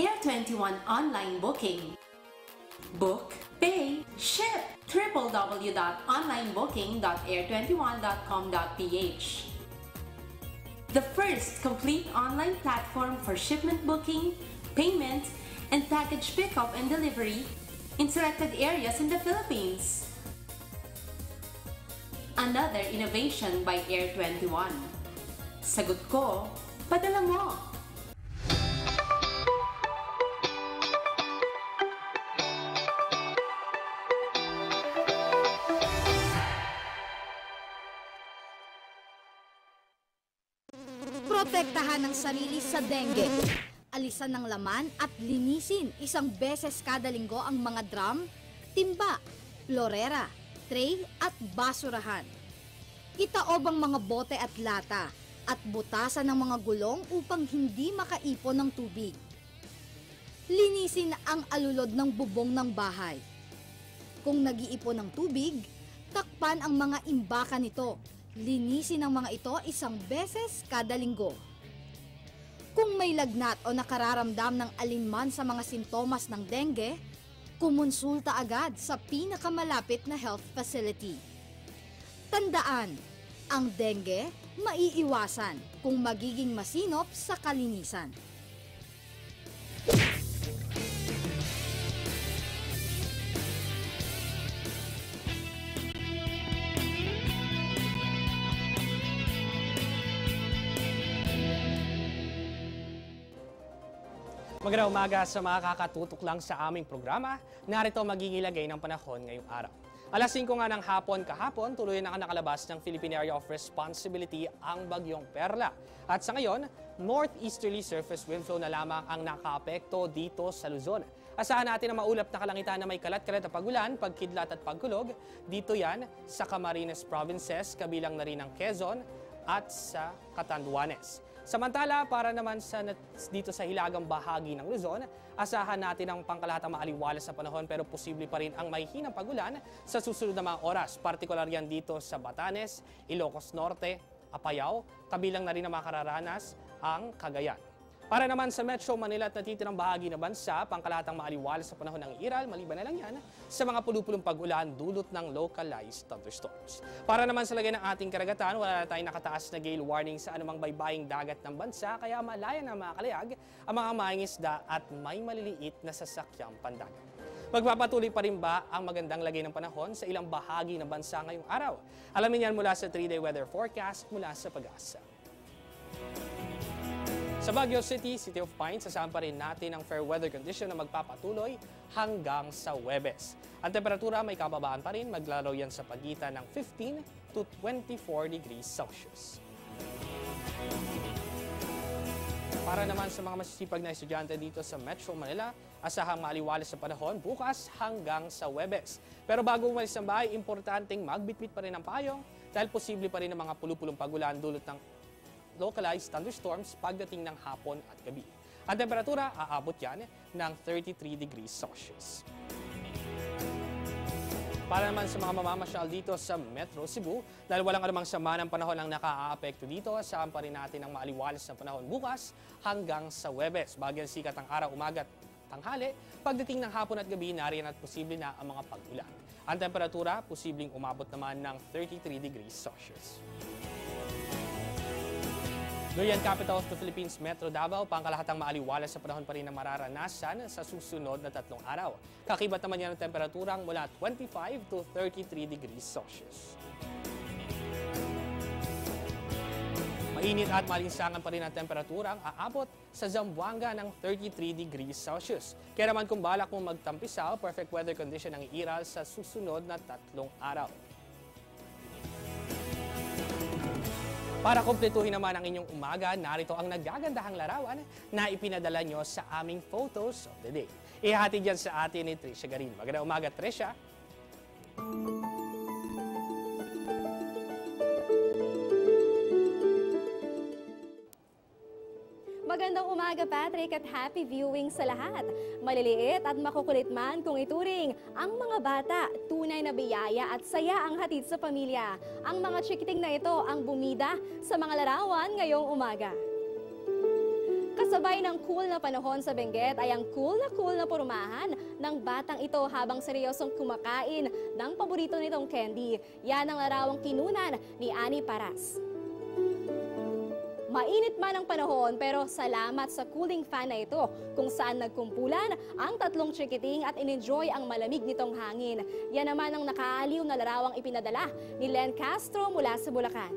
Air21 online booking. Book, pay, ship. www.onlinebooking.air21.com.ph The first complete online platform for shipment booking, payment, and package pickup and delivery in selected areas in the Philippines. Another innovation by Air21. Sagot ko, padala mo! Sarili sa dengue. Alisan ng laman at linisin isang beses kada linggo ang mga drum, timba, florera, tray at basurahan. Itaob ang mga bote at lata at butasan ng mga gulong upang hindi makaipon ng tubig. Linisin ang alulod ng bubong ng bahay. Kung nag-iipon ng tubig, takpan ang mga imbakan nito. Linisin ang mga ito isang beses kada linggo. Kung may lagnat o nakararamdam ng alinman sa mga sintomas ng dengue, kumonsulta agad sa pinakamalapit na health facility. Tandaan, ang dengue maiiwasan kung magiging masinop sa kalinisan. Magandang umaga sa mga kakatutok lang sa aming programa. Narito magiging lagay ng panahon ngayong araw. Alas 5 nga ng hapon kahapon, tuloy na nakalabas ng Philippine Area of Responsibility ang bagyong Perla. At sa ngayon, northeasterly surface wind flow na lamang ang nakaapekto dito sa Luzon. Asahan natin na maulap na kalangitan na may kalat-kalat na pagulan, pagkidlat at pagkulog. Dito yan sa Camarines Provinces, kabilang na rin ang Quezon at sa Catanduanes. Samantala, para naman sa dito sa hilagang bahagi ng Luzon, asahan natin ang pangkalahatang maaliwalas sa panahon pero posible pa rin ang mahihinang pagulan sa susunod na mga oras. Partikular yan dito sa Batanes, Ilocos Norte, Apayao, kabilang na rin na makararanas ang Cagayan. Para naman sa Metro Manila at natitirang bahagi ng bansa, pangkalahatang maaliwalas sa panahon ng iral, maliban na lang yan sa mga pulupulong pag-ulan dulot ng localized thunderstorms. Para naman sa lagay ng ating karagatan, wala na tayong nakataas na gale warning sa anumang baybaying dagat ng bansa, kaya malaya na makalayag ang mga mahingisda at may maliliit na sasakyang pandagat. Magpapatuloy pa rin ba ang magandang lagay ng panahon sa ilang bahagi ng bansa ngayong araw? Alamin yan mula sa 3-day weather forecast mula sa pag-asa. Sa Baguio City, City of Pines, sasama pa rin natin ang fair weather condition na magpapatuloy hanggang sa Webes. Ang temperatura may kababaan pa rin, maglaro yan sa pagitan ng 15 to 24 degrees Celsius. Para naman sa mga masisipag na estudyante dito sa Metro Manila, asahang maaliwalas sa panahon bukas hanggang sa Webes. Pero bago umalis ng bahay, importanteng magbitbit pa rin ang payong dahil posible pa rin ang mga pulupulong pagulan dulot ng localized thunderstorms pagdating ng hapon at gabi. Ang temperatura, aabot yan ng 33 degrees Celsius. Para naman sa mga mamamasyal dito sa Metro Cebu, dahil walang anumang sama ng panahon ang nakaaapekto dito, saan pa rin natin ang maaliwalas na panahon bukas hanggang sa Webes. Bagyan sikat ang araw, umaga at tanghali, pagdating ng hapon at gabi, nariyan at posible na ang mga pag-ulan. Ang temperatura, posibleng umabot naman ng 33 degrees Celsius. Ngayon, capital of the Philippines, Metro Davao, pangkalahatang maaliwalas sa panahon pa rin na mararanasan sa susunod na tatlong araw. Kakibat naman yan ang temperaturang mula 25 to 33 degrees Celsius. Mainit at malinsangan pa rin ang temperaturang aabot sa Zamboanga ng 33 degrees Celsius. Kaya naman kung balak mong magtampisaw, perfect weather condition ang iiral sa susunod na tatlong araw. Para kumpletuhin naman ang inyong umaga, narito ang nagagandahang larawan na ipinadala nyo sa aming Photos of the Day. Ihatid yan sa atin ni Tricia Garin. Magandang umaga, Tricia. Magandang umaga Patrick at happy viewing sa lahat. Maliliit at makukulit man kung ituring, ang mga bata, tunay na biyaya at saya ang hatid sa pamilya. Ang mga chikiting na ito ang bumida sa mga larawan ngayong umaga. Kasabay ng cool na panahon sa Benguet ay ang cool na cool na purumahan ng batang ito habang seryosong kumakain ng paborito nitong candy. Yan ang larawang kinunan ni Ani Paras. Mainit man ang panahon pero salamat sa cooling fan na ito kung saan nagkumpulan ang tatlong chikiting at in-enjoy ang malamig nitong hangin. Yan naman ang nakaaliw na larawang ipinadala ni Len Castro mula sa Bulacan.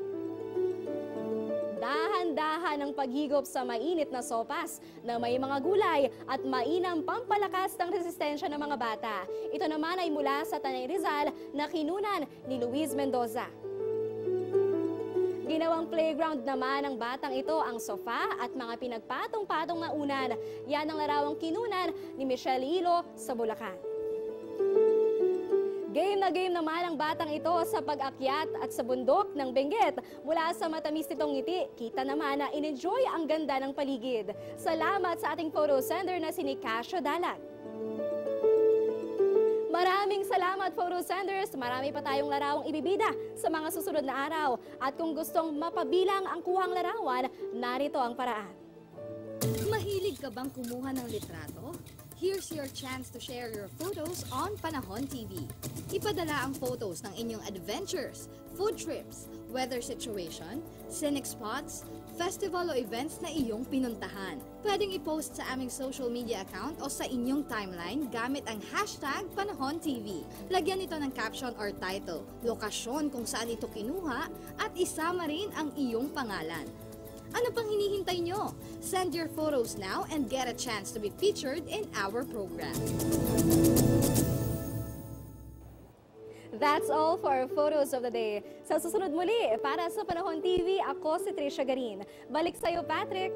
Dahan-dahan ang paghigop sa mainit na sopas na may mga gulay at mainam pampalakas ng resistensya ng mga bata. Ito naman ay mula sa Tanay Rizal na kinunan ni Luis Mendoza. Ginawang playground naman ng batang ito ang sofa at mga pinagpatong-patong na unan. Yan ang larawang kinunan ni Michelle Ilo sa Bulacan. Game na game naman ang batang ito sa pag-akyat at sa bundok ng Benguet. Mula sa matamis nitong ngiti, kita naman na in-enjoy ang ganda ng paligid. Salamat sa ating photo sender na si Nicasio Dalag. Maraming salamat photo senders. Marami pa tayong larawang ibibida sa mga susunod na araw. At kung gustong mapabilang ang kuhang larawan, narito ang paraan. Mahilig ka bang kumuha ng litrato? Here's your chance to share your photos on Panahon TV. Ipadala ang photos ng inyong adventures, food trips, weather situation, scenic spots, festival o events na iyong pinuntahan. Pwedeng i-post sa aming social media account o sa inyong timeline gamit ang hashtag Panahon TV. Lagyan ito ng caption or title, lokasyon kung saan ito kinuha, at isama rin ang iyong pangalan. Ano pang hinihintay nyo? Send your photos now and get a chance to be featured in our program. That's all for our photos of the day. Sa susunod muli, para sa Panahon TV, ako si Trisha Garin. Balik sa'yo, Patrick!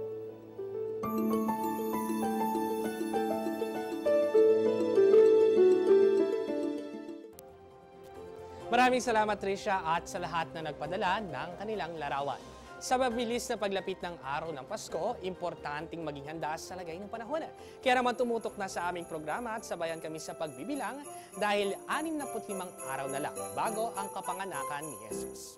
Maraming salamat Tricia at sa lahat na nagpadala ng kanilang larawan. Sa mabilis na paglapit ng araw ng Pasko, importanteng maging handa sa lagay ng panahon. Kaya naman tumutok na sa aming programa at sabayan kami sa pagbibilang dahil 65 araw na lang bago ang kapanganakan ni Jesus.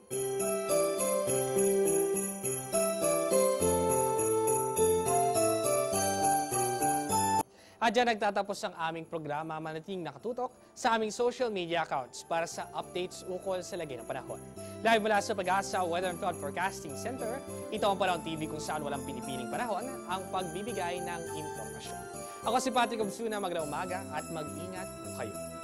At dyan nagtatapos ang aming programa manating nakatutok sa aming social media accounts para sa updates ukol sa lagay ng panahon. Live mula sa Pag-asa Weather and Cloud Forecasting Center, ito ang Panahon TV kung saan walang pinipiling panahon ang pagbibigay ng impormasyon. Ako si Patrick Obsuna, magna umaga at mag-ingat kayo.